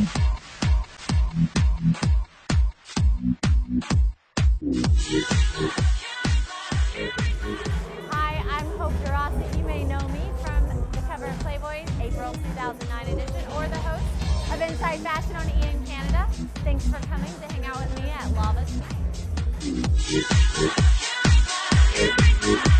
Hi, I'm Hope Dworaczyk. You may know me from the cover of Playboy, April 2009 edition, or the host of Inside Fashion on Ian Canada. Thanks for coming to hang out with me at Lava tonight.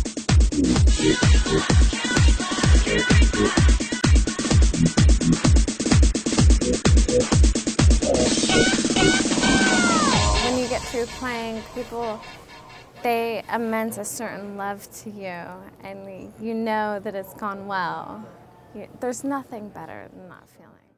When you get through playing, people they immense a certain love to you, and you know that it's gone well. There's nothing better than that feeling.